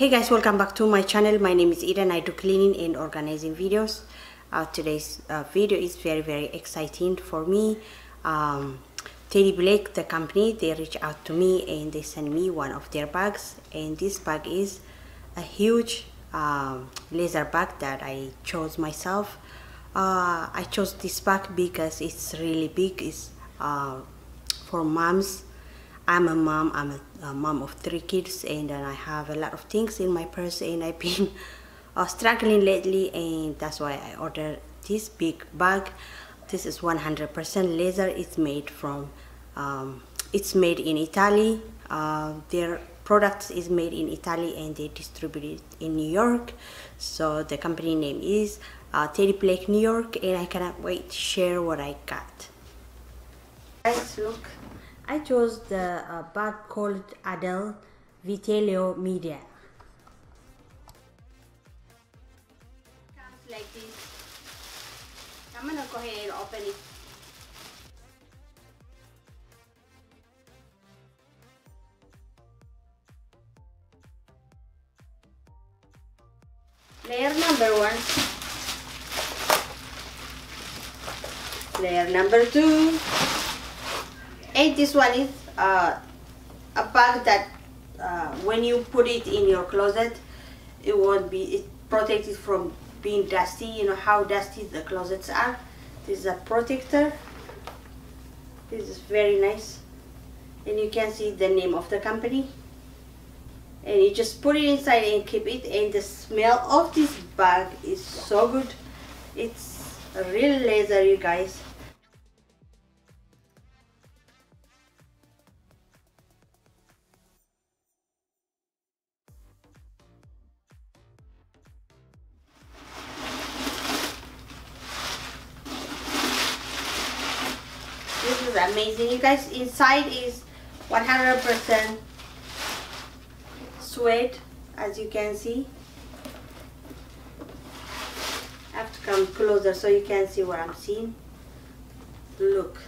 hey guys welcome back to my channel. My name is eden. I do cleaning and organizing videos. Uh, today's uh, video is very very exciting for me. Um, teddy blake the company they reach out to me and they send me one of their bags. And this bag is a huge laser bag that i chose myself. Uh, i chose this bag because it's really big. It's uh, for moms I'm a mom. I'm a, a, mom of three kids, and I have a lot of things in my purse, and I've been uh, struggling lately, and that's why I ordered this big bag. This is 100% leather. It's made from. Um, it's made in Italy. Uh, their products is made in Italy, and they distribute it in New York. So the company name is uh, Teddy Blake New York, and I cannot wait to share what I got. Guys, look. I chose the uh, bag called Adele Vitello Media. Comes like this. I'm gonna go ahead and open it. Layer number one. Layer number two and this one is uh, a bag that uh, when you put it in your closet it won't be it protected from being dusty. You know how dusty the closets are? This is a protector. This is very nice. And you can see the name of the company. And you just put it inside and keep it. And the smell of this bag is so good. It's real leather you guys is amazing. You guys inside is 100% suede as you can see. I have to come closer so you can see what I'm seeing. Look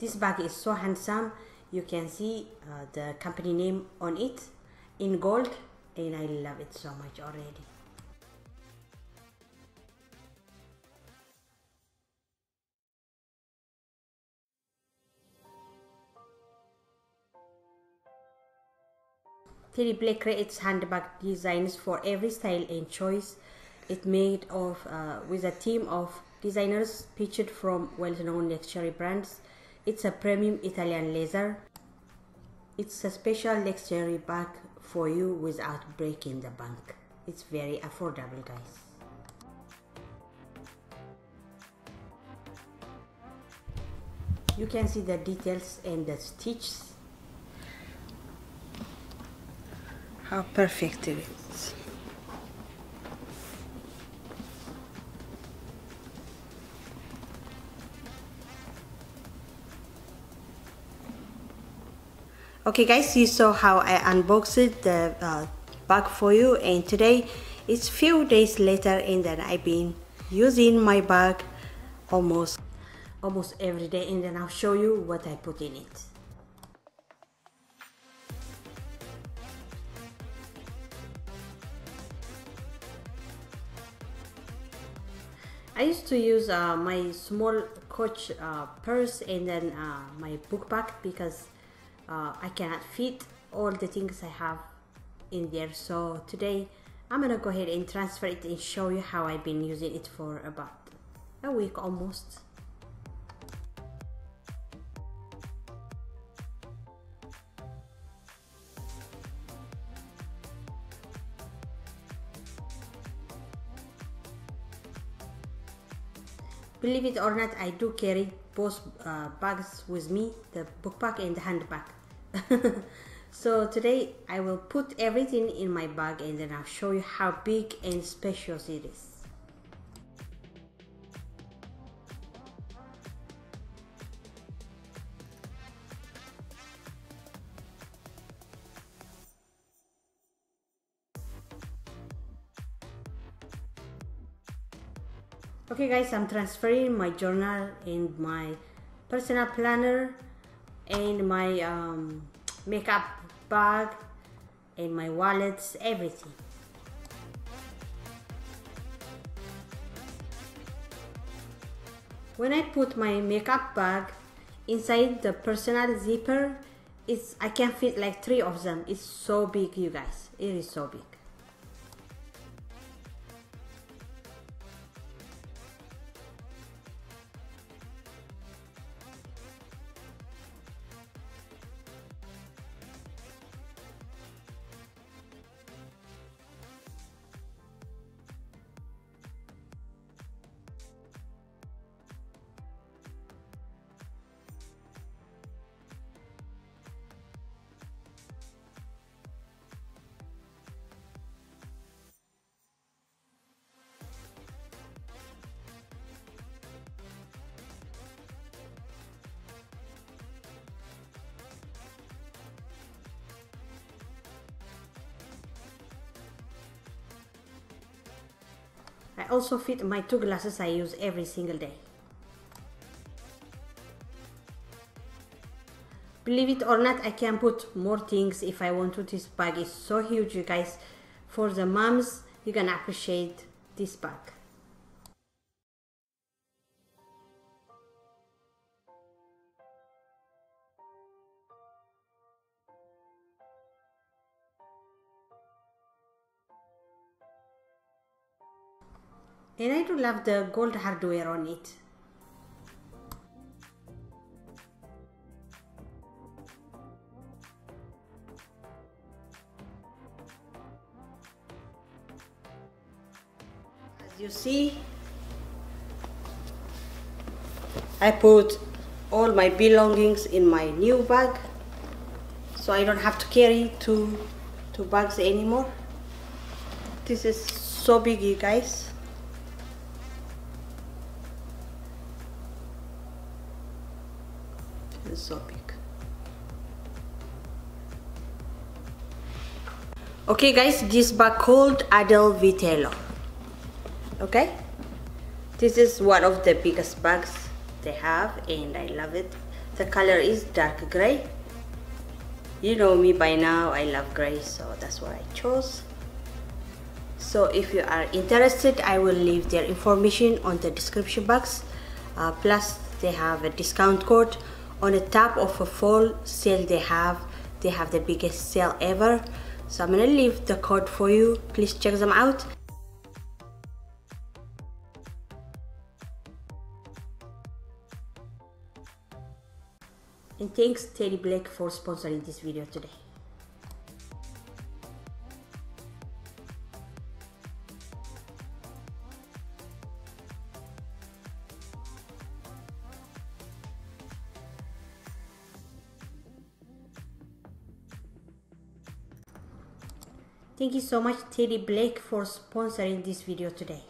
this bag is so handsome you can see uh, the company name on it. In gold and I love it so much already. Teddy Blake creates handbag designs for every style and choice. It's made of uh, with a team of designers featured from well-known luxury brands it's a premium Italian leather. It's a special luxury bag for you without breaking the bank. It's very affordable guys. You can see the details and the stitches. How perfect it is. Okay guys you saw how I unboxed the uh, bag for you and today it's few days later and then I've been using my bag almost almost every day and then I'll show you what I put in it. I used to use uh, my small coach uh, purse and then uh, my book bag because uh, I cannot fit all the things I have in there so today I'm gonna go ahead and transfer it and show you how I've been using it for about a week almost. Believe it or not, I do carry both uh, bags with me, the book bag and the handbag. so today I will put everything in my bag and then I'll show you how big and spacious it is. okay guys i'm transferring my journal and my personal planner and my um, makeup bag and my wallets everything. When I put my makeup bag inside the personal zipper it's I can fit like three of them. It's so big you guys. It is so big I also fit my two glasses I use every single day. Believe it or not, I can put more things if I want to. This bag is so huge, you guys. For the moms, you can appreciate this bag. And I do love the gold hardware on it. As you see, I put all my belongings in my new bag so I don't have to carry two, two bags anymore. This is so big you guys. So big okay guys this bag called Adele Vitello. Okay? This is one of the biggest bags they have and I love it. The color is dark gray. You know me by now I love gray so that's what I chose. So if you are interested I will leave their information on the description box. Uh, plus they have a discount code on the top of a fall sale they have they have the biggest sale ever. So i'm gonna leave the code for you. Please check them out. And thanks Teddy Blake for sponsoring this video today Thank you so much Teddy Blake for sponsoring this video today.